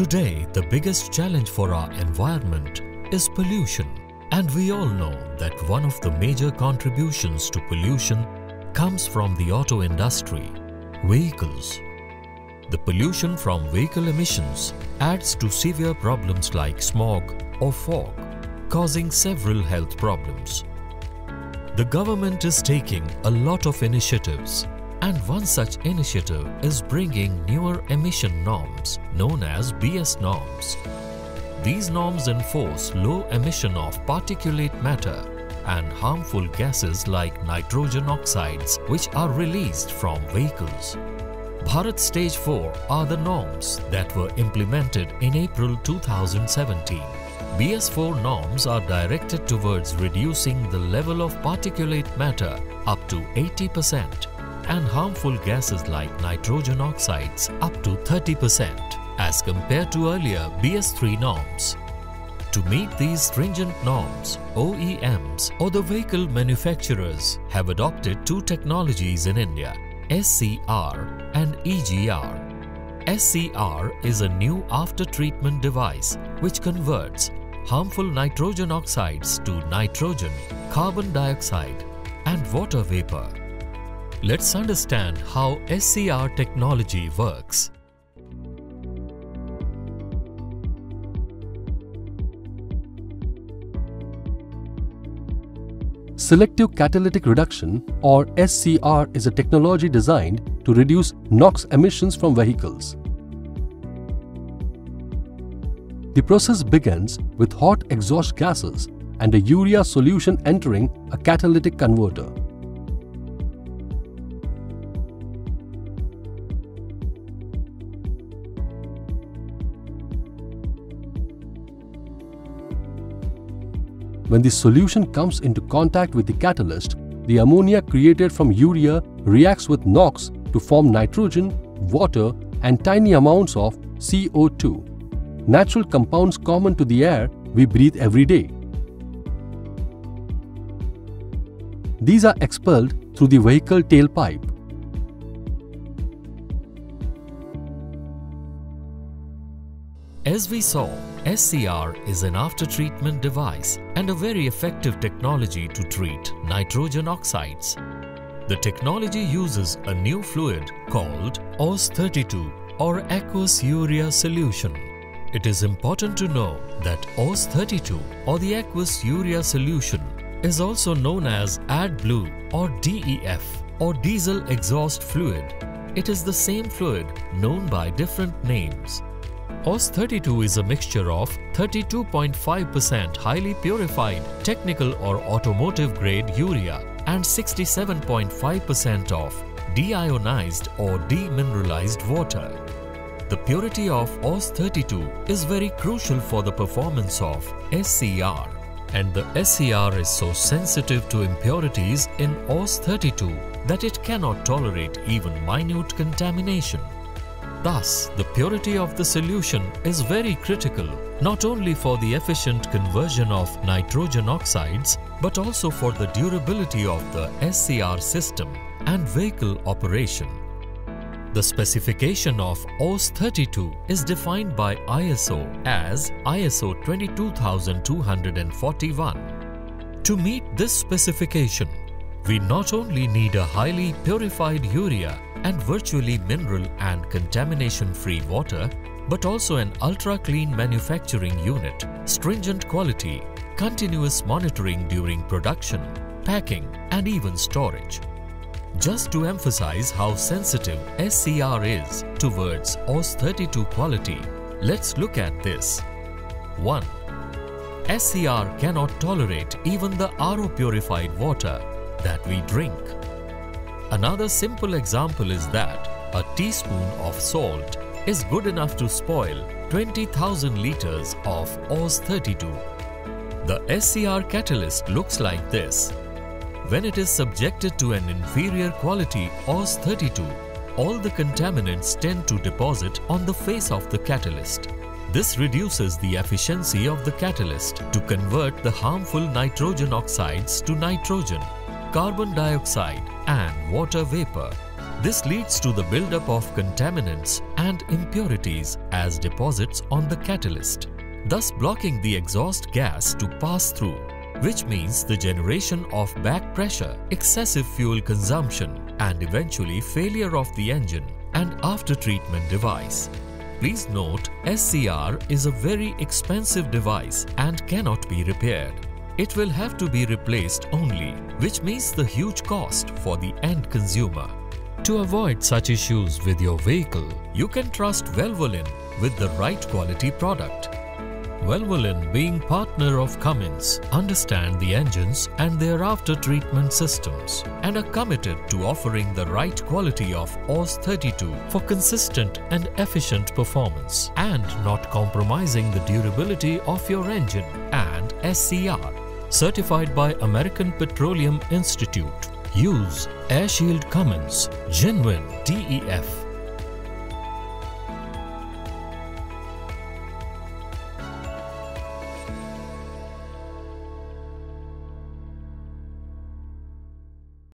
Today, the biggest challenge for our environment is pollution. And we all know that one of the major contributions to pollution comes from the auto industry, vehicles. The pollution from vehicle emissions adds to severe problems like smog or fog, causing several health problems. The government is taking a lot of initiatives and one such initiative is bringing newer emission norms known as BS norms. These norms enforce low emission of particulate matter and harmful gases like nitrogen oxides which are released from vehicles. Bharat Stage 4 are the norms that were implemented in April 2017. BS4 norms are directed towards reducing the level of particulate matter up to 80% and harmful gases like nitrogen oxides up to 30% as compared to earlier BS3 norms. To meet these stringent norms, OEMs or the vehicle manufacturers have adopted two technologies in India, SCR and EGR. SCR is a new after-treatment device which converts harmful nitrogen oxides to nitrogen, carbon dioxide and water vapor. Let's understand how SCR technology works. Selective Catalytic Reduction or SCR is a technology designed to reduce NOx emissions from vehicles. The process begins with hot exhaust gases and a urea solution entering a catalytic converter. When the solution comes into contact with the catalyst, the ammonia created from urea reacts with NOx to form nitrogen, water and tiny amounts of CO2, natural compounds common to the air we breathe every day. These are expelled through the vehicle tailpipe. As we saw, SCR is an after-treatment device and a very effective technology to treat nitrogen oxides. The technology uses a new fluid called AUS32 or aqueous urea solution. It is important to know that AUS32 or the aqueous urea solution is also known as AdBlue or DEF or diesel exhaust fluid. It is the same fluid known by different names. AUS32 is a mixture of 32.5% highly purified technical or automotive grade urea and 67.5% of deionized or demineralized water. The purity of AUS32 is very crucial for the performance of SCR and the SCR is so sensitive to impurities in AUS32 that it cannot tolerate even minute contamination. Thus, the purity of the solution is very critical not only for the efficient conversion of nitrogen oxides but also for the durability of the SCR system and vehicle operation. The specification of AUS32 is defined by ISO as ISO 22241. To meet this specification, we not only need a highly purified urea and virtually mineral and contamination-free water, but also an ultra-clean manufacturing unit, stringent quality, continuous monitoring during production, packing and even storage. Just to emphasize how sensitive SCR is towards AUS32 quality, let's look at this. 1. SCR cannot tolerate even the RO purified water that we drink. Another simple example is that a teaspoon of salt is good enough to spoil 20,000 liters of AUS32. The SCR catalyst looks like this. When it is subjected to an inferior quality AUS32, all the contaminants tend to deposit on the face of the catalyst. This reduces the efficiency of the catalyst to convert the harmful nitrogen oxides to nitrogen carbon dioxide and water vapor. This leads to the buildup of contaminants and impurities as deposits on the catalyst, thus blocking the exhaust gas to pass through, which means the generation of back pressure, excessive fuel consumption and eventually failure of the engine and after treatment device. Please note SCR is a very expensive device and cannot be repaired. It will have to be replaced only, which means the huge cost for the end consumer. To avoid such issues with your vehicle, you can trust Valvoline with the right quality product. Valvoline being partner of Cummins understand the engines and their after treatment systems and are committed to offering the right quality of AUS 32 for consistent and efficient performance and not compromising the durability of your engine and SCR. Certified by American Petroleum Institute. Use Air Shield Cummins Genuine DEF